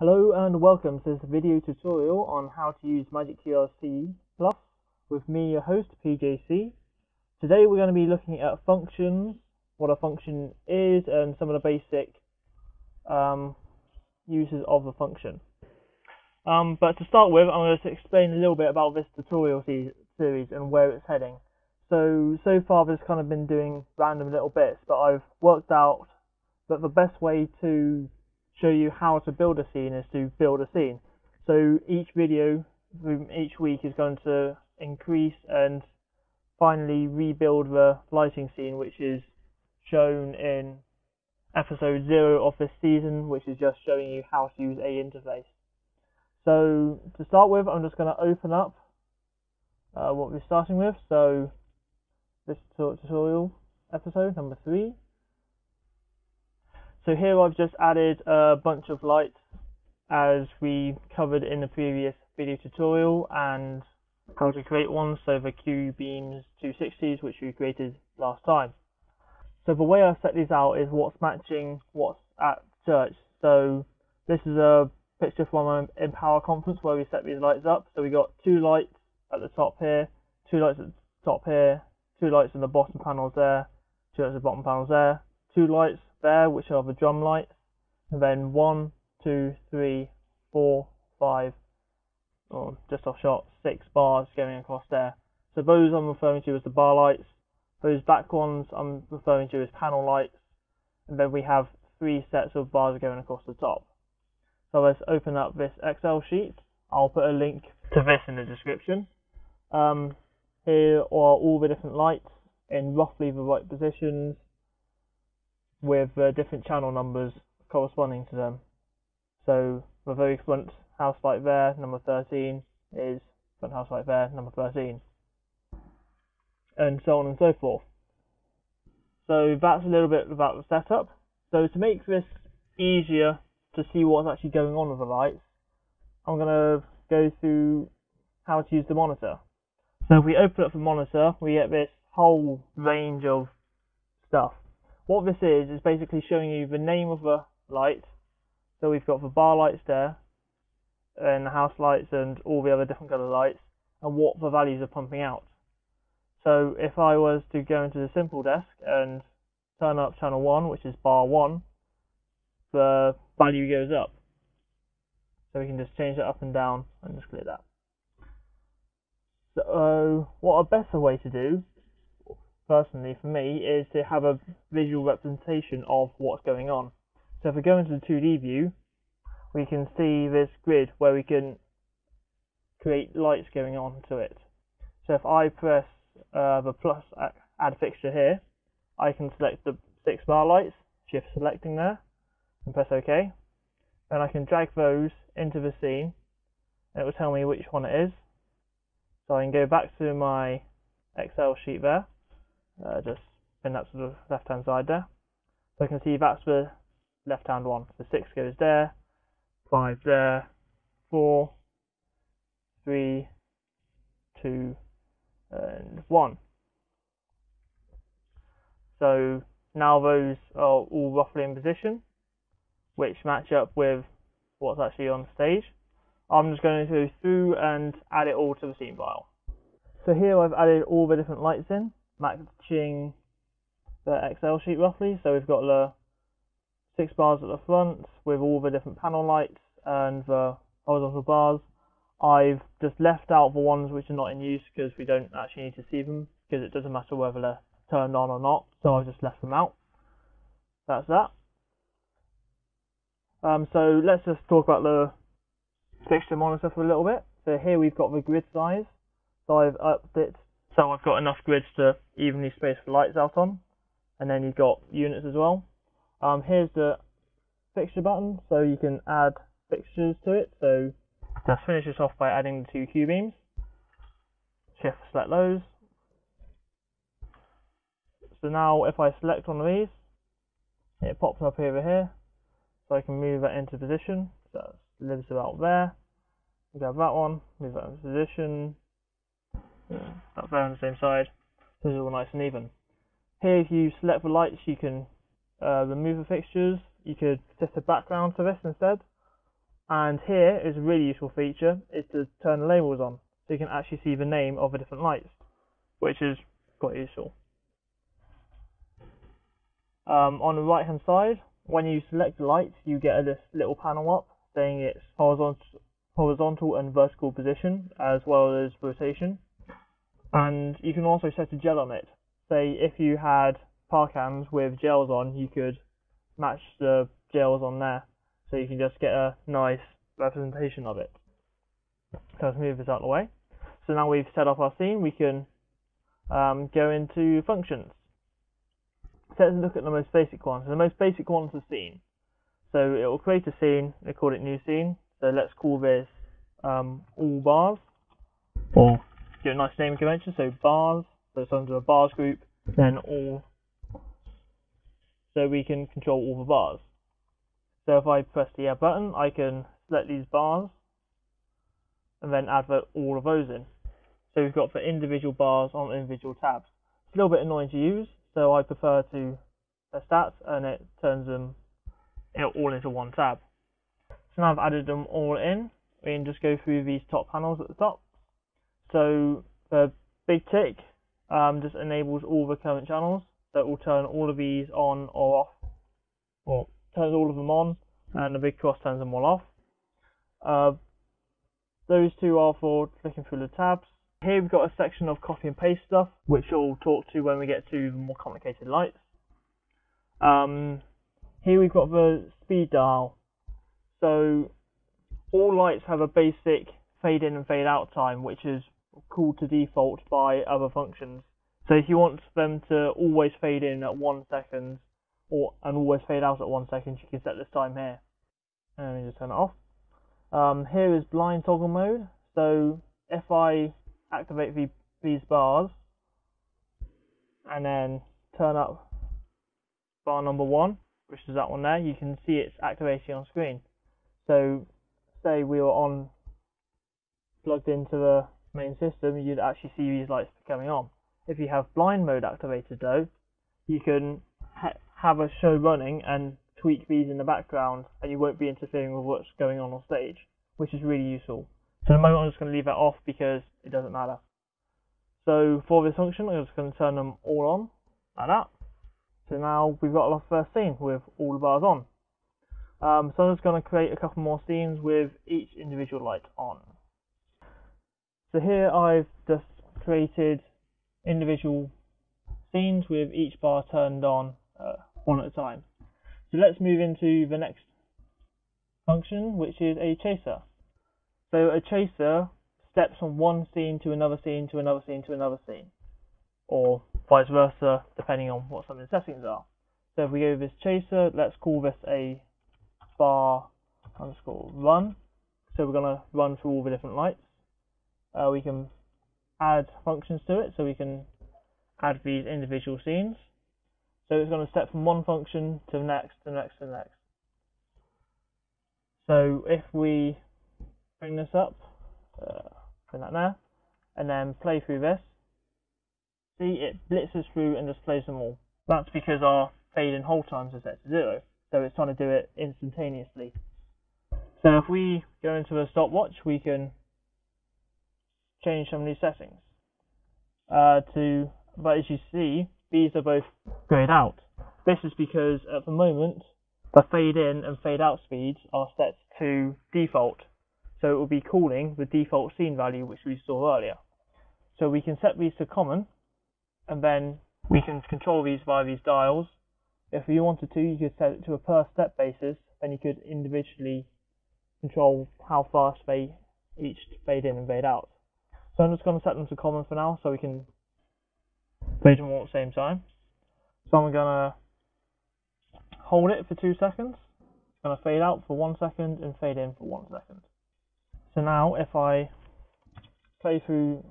Hello and welcome to this video tutorial on how to use Magic QLC Plus with me, your host, PJC. Today we're going to be looking at functions, what a function is, and some of the basic um, uses of a function. Um, but to start with, I'm going to explain a little bit about this tutorial series and where it's heading. So, so far I've kind of been doing random little bits, but I've worked out that the best way to show you how to build a scene is to build a scene. So each video each week is going to increase and finally rebuild the lighting scene which is shown in episode 0 of this season which is just showing you how to use a interface. So to start with I'm just going to open up uh, what we're starting with. So this tutorial episode number 3 so here I've just added a bunch of lights as we covered in the previous video tutorial and how to create one, so the Q Beams 260s which we created last time. So the way I set these out is what's matching what's at church. So this is a picture from an Empower conference where we set these lights up. So we got two lights at the top here, two lights at the top here, two lights in the bottom panels there, two lights at the bottom panels there, two lights there, which are the drum lights, and then one, two, three, four, five, or just off shot, six bars going across there. So those I'm referring to as the bar lights. Those back ones I'm referring to as panel lights. And then we have three sets of bars going across the top. So let's open up this Excel sheet. I'll put a link to this in the description. Um, here are all the different lights in roughly the right positions with uh, different channel numbers corresponding to them. So the very front house light there, number 13, is front house light there, number 13. And so on and so forth. So that's a little bit about the setup. So to make this easier to see what's actually going on with the lights, I'm going to go through how to use the monitor. So if we open up the monitor, we get this whole range of stuff. What this is, is basically showing you the name of the light. So we've got the bar lights there, and the house lights and all the other different colour lights, and what the values are pumping out. So if I was to go into the simple desk and turn up channel 1, which is bar 1, the value goes up. So we can just change it up and down and just click that. So what a better way to do personally for me is to have a visual representation of what's going on. So if we go into the 2D view, we can see this grid where we can create lights going on to it. So if I press uh, the plus add fixture here, I can select the six bar lights, shift selecting there, and press OK. Then I can drag those into the scene, and it will tell me which one it is. So I can go back to my Excel sheet there, uh, just pin that to the left hand side there. So I can see that's the left hand one. The 6 goes there, 5 there, 4, 3, 2, and 1. So now those are all roughly in position, which match up with what's actually on stage. I'm just going to go through and add it all to the scene file. So here I've added all the different lights in matching the Excel sheet roughly. So we've got the six bars at the front with all the different panel lights and the horizontal bars. I've just left out the ones which are not in use because we don't actually need to see them because it doesn't matter whether they're turned on or not. So I've just left them out. That's that. Um, so let's just talk about the fixture monitor for a little bit. So here we've got the grid size. So I've upped it so I've got enough grids to evenly space the lights out on. And then you've got units as well. Um, here's the fixture button, so you can add fixtures to it. So just finish this off by adding the two Q beams. Shift select those. So now if I select one of these, it pops up over here. So I can move that into position. So it lives about there. Grab that one, move that into position, up there on the same side. So it's all nice and even. Here, if you select the lights, you can uh, remove the fixtures. You could set a background to this instead. And here is a really useful feature, is to turn the labels on, so you can actually see the name of the different lights, which is quite useful. Um, on the right hand side, when you select the light, you get this little panel up saying its horizontal, horizontal and vertical position, as well as rotation. And you can also set a gel on it. Say if you had par cans with gels on, you could match the gels on there, so you can just get a nice representation of it. So let's move this out of the way. So now we've set up our scene, we can um, go into functions. So let's look at the most basic one. So the most basic one is the scene. So it will create a scene, they call it new scene. So let's call this um, all bars, give a nice naming convention. So bars, so it's under a bars group, then all. So we can control all the bars. So if I press the add button, I can select these bars and then add all of those in. So we've got the individual bars on individual tabs. It's a little bit annoying to use, so I prefer to the stats and it turns them all into one tab. So now I've added them all in, we can just go through these top panels at the top. So the big tick um, just enables all the current channels, that will turn all of these on or off, or turns all of them on, and the big cross turns them all off. Uh, those two are for clicking through the tabs. Here we've got a section of copy and paste stuff, which we'll talk to when we get to the more complicated lights. Um, here we've got the speed dial. So all lights have a basic fade in and fade out time, which is called to default by other functions. So if you want them to always fade in at one second or and always fade out at one second, you can set this time here. And let me just turn it off. Um, here is blind toggle mode. So if I activate the, these bars and then turn up bar number one, which is that one there, you can see it's activating on screen. So say we were on plugged into the main system, you'd actually see these lights coming on. If you have blind mode activated though, you can ha have a show running and tweak these in the background and you won't be interfering with what's going on on stage, which is really useful. So at the moment I'm just going to leave that off because it doesn't matter. So for this function, I'm just going to turn them all on, like that. So now we've got our first scene with all the bars on. Um, so I'm just going to create a couple more scenes with each individual light on. So here I've just created individual scenes with each bar turned on uh, one at a time. So let's move into the next function, which is a chaser. So a chaser steps from one scene to another scene to another scene to another scene, or vice versa, depending on what some of the settings are. So if we go this chaser, let's call this a bar underscore run. So we're going to run through all the different lights. Uh, we can add functions to it, so we can add these individual scenes. So it's going to step from one function to the next, to the next, to the next. So if we bring this up, uh, bring that there, and then play through this, see it blitzes through and displays them all. That's because our fade and hold times are set to zero, so it's trying to do it instantaneously. So if we go into a stopwatch, we can change some of these settings. Uh, to, but as you see, these are both grayed out. This is because at the moment, the fade in and fade out speeds are set to default. So it will be calling the default scene value which we saw earlier. So we can set these to common and then we can control these via these dials. If you wanted to, you could set it to a per step basis, then you could individually control how fast they each fade in and fade out. So I'm just going to set them to common for now so we can fade them all at the same time. So I'm going to hold it for two seconds. Going to fade out for one second and fade in for one second. So now if I play through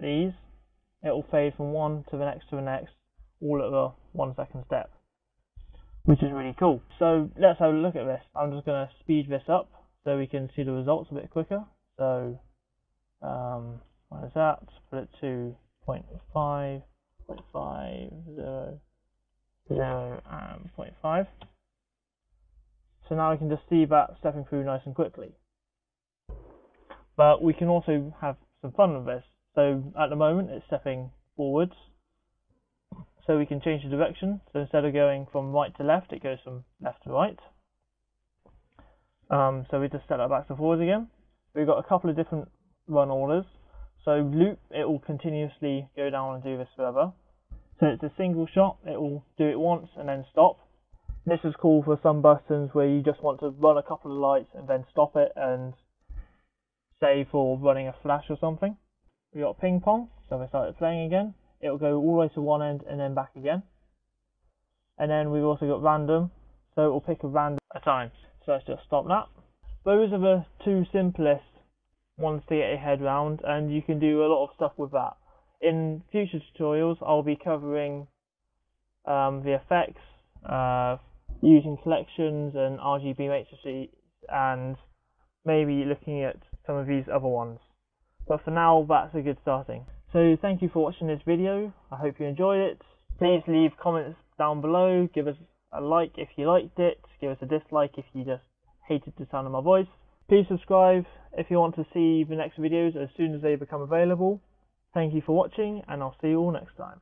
these, it will fade from one to the next to the next, all at the one second step, which is really cool. So let's have a look at this. I'm just going to speed this up so we can see the results a bit quicker. So um, is that? Put it to 0 0.5, 0 0.5, 0, 0 and 0.5. So now we can just see that stepping through nice and quickly. But we can also have some fun with this. So at the moment it's stepping forwards. So we can change the direction. So instead of going from right to left, it goes from left to right. Um, so we just set that back to forwards again. We've got a couple of different run orders. So loop, it will continuously go down and do this forever. So it's a single shot, it will do it once and then stop. This is cool for some buttons where you just want to run a couple of lights and then stop it and say for running a flash or something. We got ping pong, so if I started playing again, it will go all the way to one end and then back again. And then we've also got random, so it will pick a random a time. So let's just stop that. Those are the two simplest ones to get your head round, and you can do a lot of stuff with that. In future tutorials, I'll be covering um, the effects, uh, using collections and RGB matrices, and maybe looking at some of these other ones. But for now, that's a good starting. So thank you for watching this video. I hope you enjoyed it. Please leave comments down below. Give us a like if you liked it. Give us a dislike if you just hated the sound of my voice. Please subscribe if you want to see the next videos as soon as they become available. Thank you for watching and I'll see you all next time.